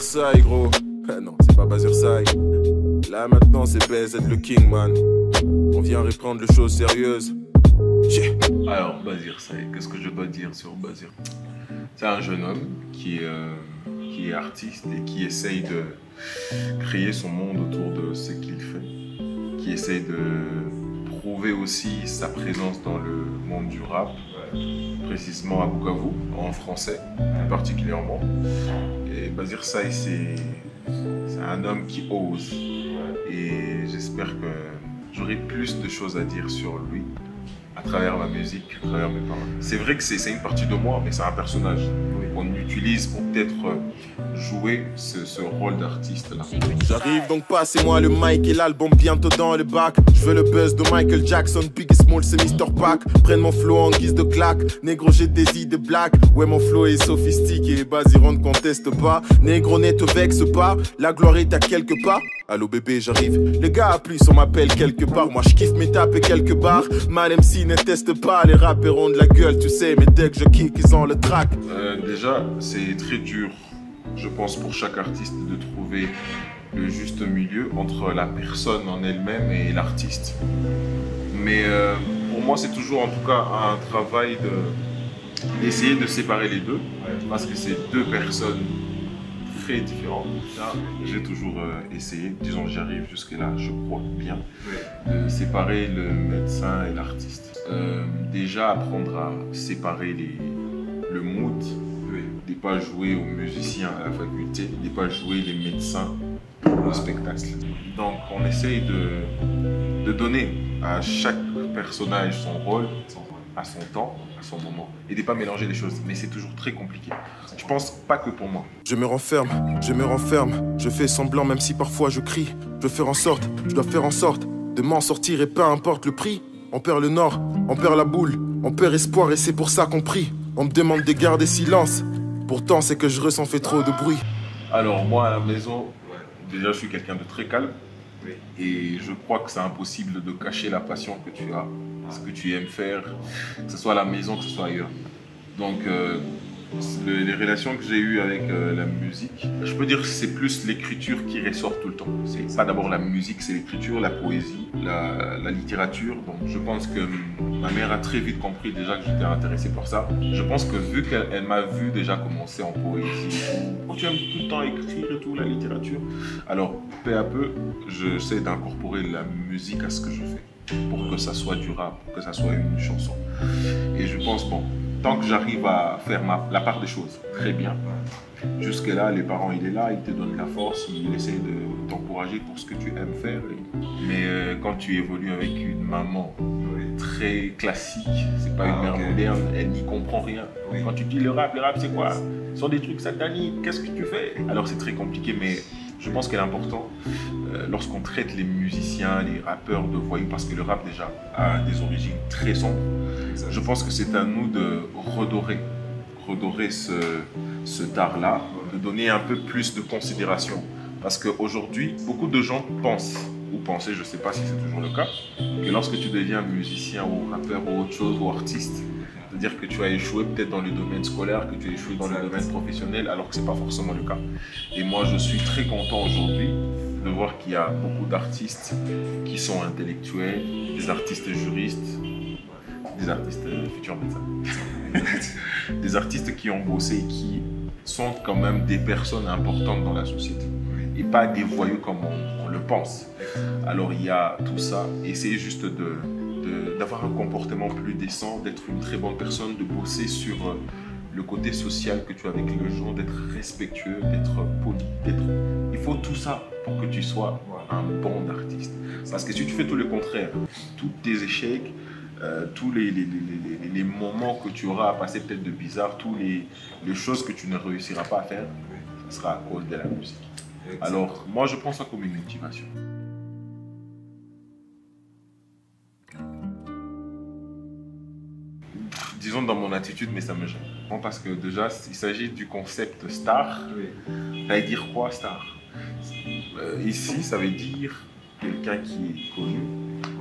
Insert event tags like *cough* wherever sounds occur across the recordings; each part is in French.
Sai, gros. Ah non, c'est pas Sai. Là maintenant, c'est BZ le King, man. On vient reprendre les choses sérieuses. Alors, Bazir Sai, qu'est-ce que je dois dire sur Bazir? C'est un jeune homme qui, euh, qui est artiste et qui essaye de créer son monde autour de ce qu'il fait. Qui essaye de prouver aussi sa présence dans le monde du rap précisément à Bukavu, en français particulièrement. Et Bazir Sai, c'est un homme qui ose. Et j'espère que j'aurai plus de choses à dire sur lui à travers ma musique, à travers mes paroles. C'est vrai que c'est une partie de moi, mais c'est un personnage qu'on utilise pour peut-être euh, jouer ce, rôle d'artiste-là. J'arrive donc passez-moi le mic et l'album bientôt dans le bac. Je veux le buzz de Michael Jackson, Big Small, c'est Mr. Pack. Prenne mon flow en guise de claque. Négro, j'ai des idées black. Ouais, mon flow est sophistiqué. Basiron ne conteste pas. Négro, ne te vexe pas. La gloire est à quelque part. Allô bébé, j'arrive. Les gars, plus on m'appelle quelque part. Moi, je kiffe mes tapes et quelques barres. Mal MC ne teste pas. Les rappeurs ont de la gueule, tu sais. Mais dès que je kick, ils ont le track. Euh, déjà, c'est très dur, je pense, pour chaque artiste de trouver le juste milieu entre la personne en elle-même et l'artiste. Mais euh, pour moi, c'est toujours en tout cas un travail d'essayer de, séparer les deux, parce que c'est deux personnes très différentes. J'ai toujours euh, essayé, disons j'arrive jusque-là, je crois bien, de séparer le médecin et l'artiste. Euh, déjà apprendre à séparer les, le mood, de ne pas jouer aux musiciens à la faculté, de ne pas jouer les médecins au spectacle. Donc on essaye de, de donner à chaque personnage son rôle, à son temps, à son moment, et de ne pas mélanger les choses. Mais c'est toujours très compliqué. Je pense pas que pour moi. Je me renferme, je me renferme, je fais semblant même si parfois je crie. Je dois faire en sorte, je dois faire en sorte de m'en sortir et peu importe le prix. On perd le nord, on perd la boule, on perd espoir et c'est pour ça qu'on prie. On me demande de garder silence, pourtant c'est que je ressens fait trop de bruit. Alors moi à la maison, déjà je suis quelqu'un de très calme. Et je crois que c'est impossible de cacher la passion que tu as, ce que tu aimes faire, que ce soit à la maison, que ce soit ailleurs. Donc, euh, les relations que j'ai eues avec euh, la musique, je peux dire que c'est plus l'écriture qui ressort tout le temps. C'est pas d'abord la musique, c'est l'écriture, la poésie, la, littérature. Donc je pense que ma mère a très vite compris déjà que j'étais intéressé par ça. Je pense que vu qu'elle m'a vu déjà commencer en poésie, quand tu aimes tout le temps écrire et tout, la littérature, alors peu à peu, j'essaie d'incorporer la musique à ce que je fais pour que ça soit du rap, pour que ça soit une chanson. Et je pense, bon, tant que j'arrive à faire la part des choses, très bien. Jusque-là, les parents, il est là, il te donne la force, il essaie de t'encourager pour ce que tu aimes faire. Mais euh, quand tu évolues avec une maman très classique, c'est pas une mère moderne, elle n'y comprend rien. Quand tu dis le rap, le rap c'est quoi? Ce sont des trucs sataniques, qu'est-ce que tu fais? Alors c'est très compliqué, mais je pense qu'il est important euh, lorsqu'on traite les musiciens, les rappeurs de voyous, parce que le rap déjà a des origines très sombres. Je pense que c'est à nous de redorer, redorer ce, ce art-là, de donner un peu plus de considération. Parce qu'aujourd'hui, beaucoup de gens pensent, ou pensaient, je ne sais pas si c'est toujours le cas, que lorsque tu deviens musicien ou rappeur ou autre chose, ou artiste, c'est-à-dire que tu as échoué peut-être dans le domaine scolaire, que tu as échoué dans le domaine professionnel, alors que ce n'est pas forcément le cas. Et moi, je suis très content aujourd'hui de voir qu'il y a beaucoup d'artistes qui sont intellectuels, des artistes juristes, des artistes futurs médecins, *laughs* des artistes qui ont bossé et qui sont quand même des personnes importantes dans la société. Et pas des voyous comme on, on le pense. Alors il y a tout ça. Et c'est juste de d'avoir un comportement plus décent, d'être une très bonne personne, de bosser sur euh, le côté social que tu as avec les gens, d'être respectueux, d'être poli, d'être... Il faut tout ça pour que tu sois un bon artiste. Parce que si tu fais tout le contraire, tous tes échecs, euh, tous les, les, les, les, moments que tu auras à passer peut-être de bizarre, toutes les, les choses que tu ne réussiras pas à faire, ce sera à cause de la musique. Alors, moi, je prends ça comme une motivation. Disons dans mon attitude, mais ça me gêne. Parce que déjà, il s'agit du concept star. Ça veut dire quoi star? Euh, Ici, ça veut dire quelqu'un qui est connu.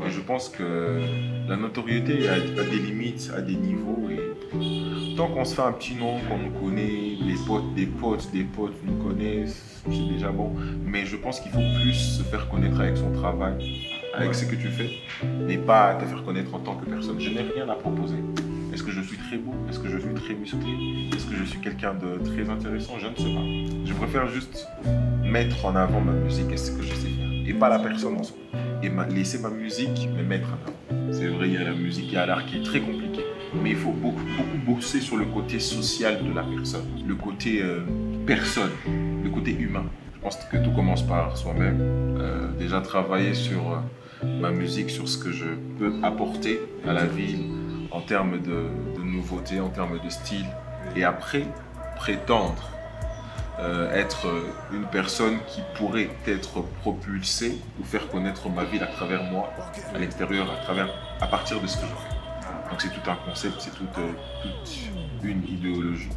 Et je pense que la notoriété a, des limites, a des niveaux. Et tant qu'on se fait un petit nom, qu'on nous connaît, les potes, des potes, des potes nous connaissent, c'est déjà bon. Mais je pense qu'il faut plus se faire connaître avec son travail, avec ce que tu fais, et pas te faire connaître en tant que personne. Je n'ai rien à proposer. Est-ce que je suis très beau? Est-ce que je suis très musclé? Est-ce que je suis quelqu'un de très intéressant? Je ne sais pas. Je préfère juste mettre en avant ma musique et ce que je sais faire. Et pas la personne en soi. Et laisser ma musique me mettre en avant. C'est vrai, il y a la musique et l'art qui est très compliqué. Mais il faut beaucoup, beaucoup bosser sur le côté social de la personne. Le côté euh, personne. Le côté humain. Je pense que tout commence par soi-même. Euh, déjà travailler sur euh, ma musique, sur ce que je peux apporter à la ville en termes de, nouveautés, en termes de style. Et après, prétendre euh, être une personne qui pourrait être propulsée ou faire connaître ma ville à travers moi, à l'extérieur, à travers, à partir de ce que je fais. Donc c'est tout un concept, c'est toute, euh, une idéologie.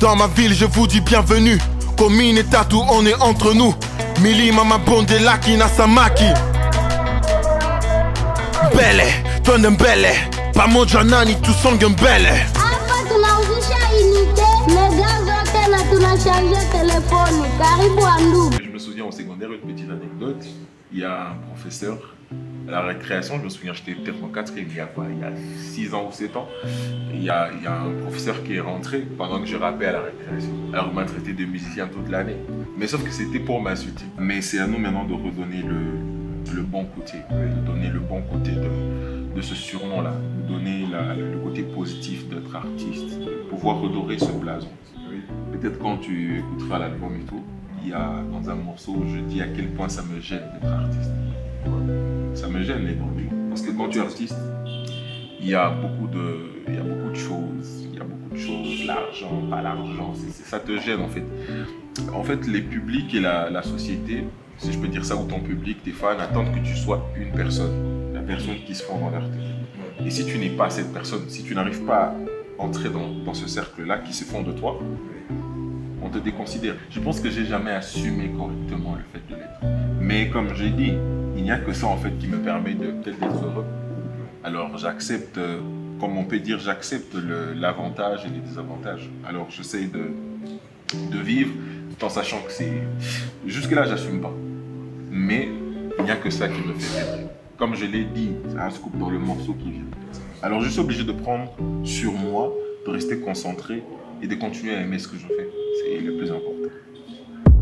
Dans ma ville, je vous dis bienvenue. Commune et Tatou, on est entre nous. Mili mama bonde laki na samaki Mbele, twende mbele pamoja nani tusonge mbele Hapa tunauzisha unité, mega zote na tunacharge telefoni. Karibu wa ndugu. Je me souviens au secondaire, une petite anecdote. Il y a un professeur la récréation, je me souviens, j'étais peut-être en quatrième, il y a quoi, il y a 6 ans ou 7 ans. Il y, a, un professeur qui est rentré pendant que je rappais à la récréation. Alors, il m'a traité de musicien toute l'année. Mais sauf que c'était pour m'insulter. Mais c'est à nous maintenant de redonner le, bon côté, de donner le bon côté de, ce surnom-là, de donner le côté positif d'être artiste, de pouvoir redorer ce blason. Peut-être quand tu écouteras l'album et tout, il y a dans un morceau, je dis à quel point ça me gêne d'être artiste. Ça me gêne les produits. Parce que quand tu es artiste, il y a beaucoup de, il y a beaucoup de choses. Il y a beaucoup de choses. L'argent, pas l'argent. Ça te gêne en fait. En fait, les publics et la, société, si je peux dire ça, ou ton public, tes fans attendent que tu sois une personne. La personne qui se fond dans leur tête. Et si tu n'es pas cette personne, si tu n'arrives pas à entrer dans, dans ce cercle-là qui se fond de toi, on te déconsidère. Je pense que j'ai jamais assumé correctement le fait de l'être. Mais comme j'ai dit, il n'y a que ça en fait qui me permet de peut-être d'être heureux. Alors j'accepte, comme on peut dire, j'accepte l'avantage et les désavantages. Alors j'essaie de, de vivre tout en sachant que c'est... Jusque-là, j'assume pas. Mais il n'y a que ça qui me fait vivre. Comme je l'ai dit, c'est un scoop dans le morceau qui vient. Alors je suis obligé de prendre sur moi, de rester concentré et de continuer à aimer ce que je fais. C'est le plus important.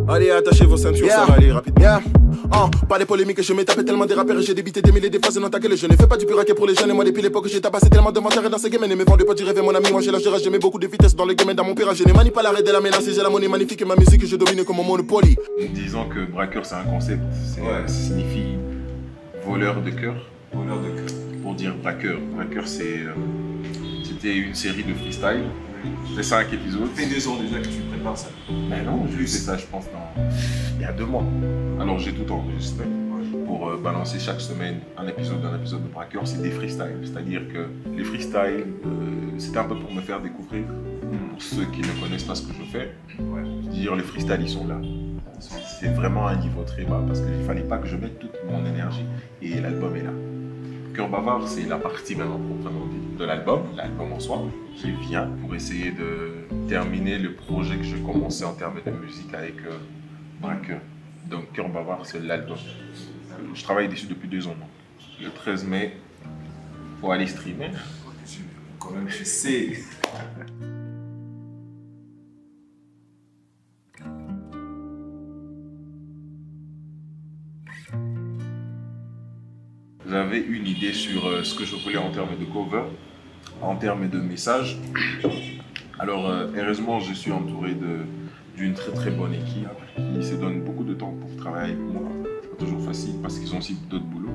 Allez, attachez vos ceintures, yeah. ça va aller rapidement. Yeah. Oh, pas de polémiques, je m'ai tapé tellement des rappeurs, j'ai débité des milliers de fois, non que je ne fais pas du puraquet pour les jeunes, et moi depuis l'époque j'ai tabassé tellement de menteurs dans ces games, et mes vendus pas du rêve, mon ami, moi j'ai la gérage, j'ai beaucoup de vitesse dans le game, dans mon pirage, je n'ai mani pas l'arrêt de la menace, j'ai la monnaie magnifique et ma musique, je domine comme mon monopoly. Disons que braqueur c'est un concept, ouais. ça signifie voleur de cœur. Voleur de cœur. Pour dire braqueur, braqueur c'est, euh, c'était une série de freestyle. C'est cinq épisodes. Ça fait deux ans déjà que tu prépares ça. Ben non, j'ai fait ça, je pense, dans... il y a deux mois. Alors j'ai tout enregistré pour euh, balancer chaque semaine un épisode d'un épisode de Braqueur. C'est des freestyles. C'est-à-dire que les freestyles, euh, c'était un peu pour me faire découvrir. Pour ceux qui ne connaissent pas ce que je fais, ouais. dire les freestyles, ils sont là. C'est vraiment un niveau très bas parce qu'il ne fallait pas que je mette toute mon énergie et l'album est là. Cœur bavard, c'est la partie maintenant proprement dit de l'album, l'album en soi. Je viens pour essayer de terminer le projet que j'ai commencé en termes de musique avec euh, Braqueur. Donc Cœur bavard, c'est l'album. Je travaille dessus depuis deux ans. Le 13 mai, faut aller streamer. Quand même, je sais. J'avais une idée sur euh, ce que je voulais en termes de cover, en termes de message. Alors, euh, heureusement, je suis entouré d'une très très bonne équipe qui se donne beaucoup de temps pour travailler avec moi. C'est pas toujours facile parce qu'ils ont aussi d'autres boulots.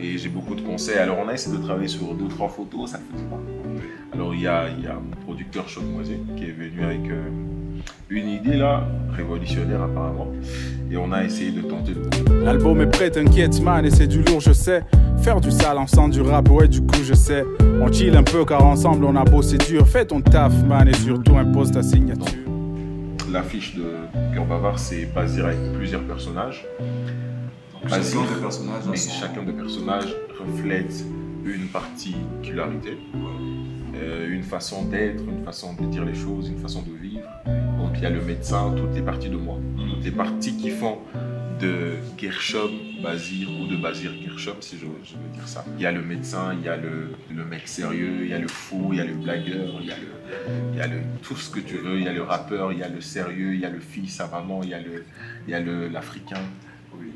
Et j'ai beaucoup de conseils. Alors, on a essayé de travailler sur deux, trois photos, ça ne faisait pas. Alors il y a, il y a mon producteur Moisé qui est venu avec euh, une idée là, révolutionnaire apparemment. et on a essayé de tenter le coup. L'album est prêt, t'inquiète man, et c'est du lourd, je sais. Faire du sale ensemble, du rap, ouais, du coup, je sais. On chill un peu car ensemble on a bossé dur. Fais ton taf, man, et surtout impose ta signature. L'affiche de Cœur Bavard, c'est basé avec plusieurs personnages. Chacun des personnages mais chacun des personnages reflète une particularité, euh, une façon d'être, une façon de dire les choses, une façon de vivre. Donc il y a le médecin, toutes les parties de moi, toutes les parties qui font de Gershom Bazir ou de Bazir Gershom, si je, veux dire ça. Il y a le médecin, il y a le, mec sérieux, il y a le fou, il y a le blagueur, il y a, le, il y a le, tout ce que tu veux, il y a le rappeur, il y a le sérieux, il y a le fils à maman, il y a a le- l'africain.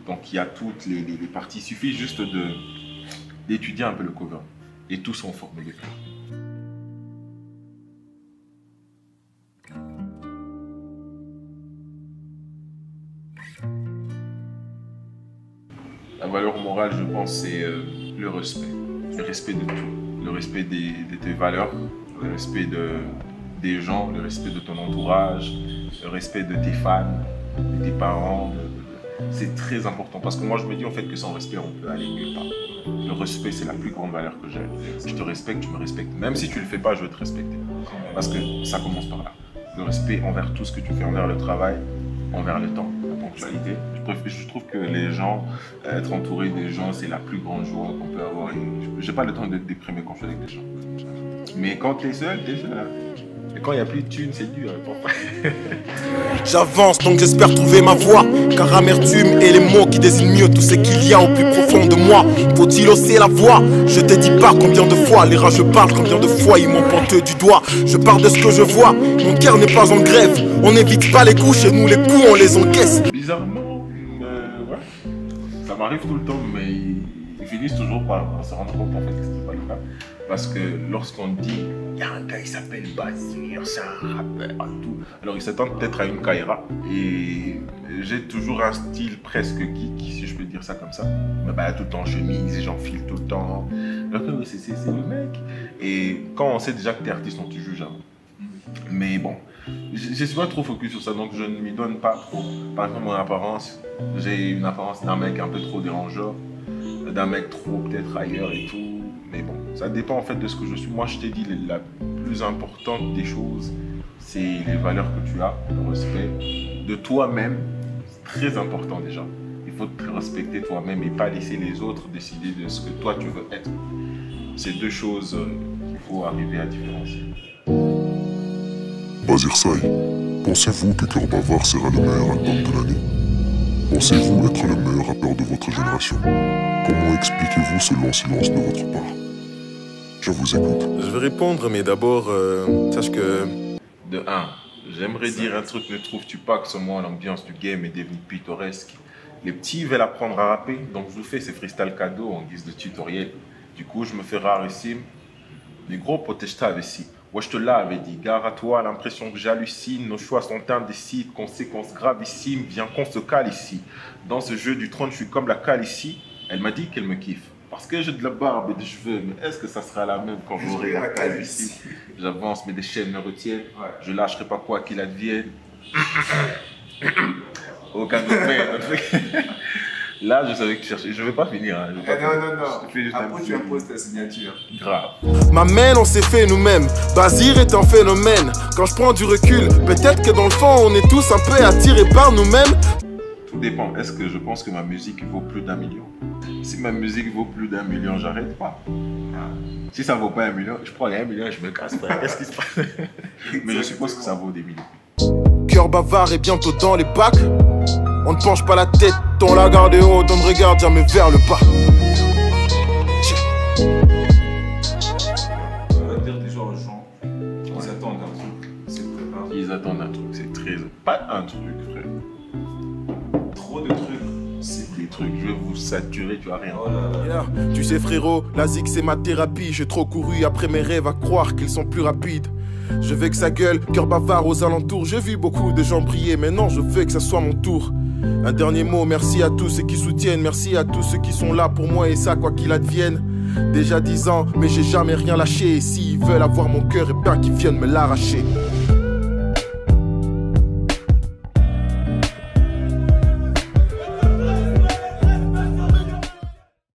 Donc il y a toutes les, les- les parties. Il suffit juste de d'étudier un peu le cover. Et tous sont formés de cœur. La valeur morale, je pense, c'est euh, le respect. Le respect de tout. Le respect de tes valeurs, le respect de, des gens, le respect de ton entourage, le respect de tes fans, de tes parents. C'est très important parce que moi, je me dis en fait que sans respect, on peut aller nulle part. Le respect, c'est la plus grande valeur que j'ai. Je te respecte, tu me respectes. Même si tu le fais pas, je vais te respecter. Parce que ça commence par là. Le respect envers tout ce que tu fais, envers le travail, envers le temps, la ponctualité. Je, trouve que les gens, être entouré des gens, c'est la plus grande joie qu'on peut avoir. Et J'ai pas le temps d'être déprimé quand je suis avec des gens. Mais quand tu es seul, seul. Quand il n'y a plus de thunes, c'est dur. hein, *laughs* J'avance donc j'espère trouver ma voie. Car amertume et les mots qui désignent mieux tout ce qu'il y a au plus profond de moi. Faut-il hausser la voix? Je te dis pas combien de fois les rageux parlent Combien de fois ils m'ont pointé du doigt. Je parle de ce que je vois. Mon cœur n'est pas en grève. On n'évite pas les coups Chez nous les coups on les encaisse. Bizarrement, euh, ouais. ça m'arrive tout le temps, mais ils, ils finissent toujours par se rendre compte en fait que c'était pas le cas. Parce que lorsqu'on dit, il y a un gars, il s'appelle Bazir, c'est un rappeur et tout. Alors ils s'attendent peut-être à une Kaira. Et j'ai toujours un style presque geek, si je peux dire ça comme ça. Mais bah, tout le temps en chemise, j'enfile tout le temps. Donc oui, c'est le mec. Et quand on sait déjà que t'es artiste, on te juge avant. Mais bon, je je suis pas trop focus sur ça, donc je ne m'y donne pas trop. Par exemple, mon apparence, j'ai une apparence d'un mec un peu trop dérangeant, d'un mec trop peut-être ailleurs et tout. Mais bon, ça dépend en fait de ce que je suis. Moi, je t'ai dit, la plus importante des choses, c'est les valeurs que tu as, le respect de toi-même. C'est très important déjà. Il faut te respecter toi-même et pas laisser les autres décider de ce que toi tu veux être. C'est deux choses euh, qu'il faut arriver à différencier. Bazir pensez-vous que Cœur Bavard sera le meilleur album de l'année? Pensez-vous être le meilleur rappeur de votre génération? Comment expliquez-vous ce long silence de votre part? Je vous écoute. Je vais répondre mais d'abord euh, sache que De 1, j'aimerais dire un truc, ne trouves-tu pas que ce mois l'ambiance du game est devenue pittoresque? Les petits veulent apprendre à rapper, donc je vous fais ces freestyle cadeaux en guise de tutoriel. Du coup, je me fais rarissime. Les gros potes, je t'avais si. Ouais, je te l'avais dit, gare à toi, l'impression que j'hallucine, nos choix sont indécis, conséquences gravissimes, viens qu'on se cale ici. Dans ce jeu du trône, je suis comme la cale ici. Elle m'a dit qu'elle me kiffe. Parce que j'ai de la barbe et des cheveux, mais est-ce que ça sera la même quand j'aurai la cale ici J'avance, mais des chaînes me retiennent. Je lâcherai pas quoi qu'il advienne. Aucun. *laughs* Là, je savais que tu cherchais. Je vais pas finir. hein. Je vais pas Eh non, finir. non, non. Je fais juste un Après, tu imposes ta signature. Grave. Ma main, on s'est fait nous-mêmes. Bazir est un phénomène. Quand je prends du recul, peut-être que dans le fond, on est tous un peu attirés par nous-mêmes. Dépend. Est-ce que je pense que ma musique vaut plus d'un million? Si ma musique vaut plus d'un million, j'arrête pas. Si ça vaut pas un million, je prends les un million et je me casse. Qu'est-ce qui se passe? *laughs* Mais je suppose que ça vaut des millions. Cœur bavard et bientôt dans les bacs. On ne penche pas la tête, on la garde haute, on ne regarde jamais vers le bas. On va dire déjà aux gens, ils attendent un truc, c'est. Ils attendent un truc. C'est très. Pas un truc, Je vais vous saturer, tu as rien. Oh. Tu sais frérot, la zig c'est ma thérapie. J'ai trop couru après mes rêves à croire qu'ils sont plus rapides. Je veux que ça gueule, cœur bavard aux alentours. J'ai vu beaucoup de gens briller, mais non, je veux que ça soit mon tour. Un dernier mot, merci à tous ceux qui soutiennent, merci à tous ceux qui sont là pour moi et ça, quoi qu'il advienne. Déjà dix ans, mais j'ai jamais rien lâché. Et s'ils veulent avoir mon cœur, et bien qu'ils viennent me l'arracher.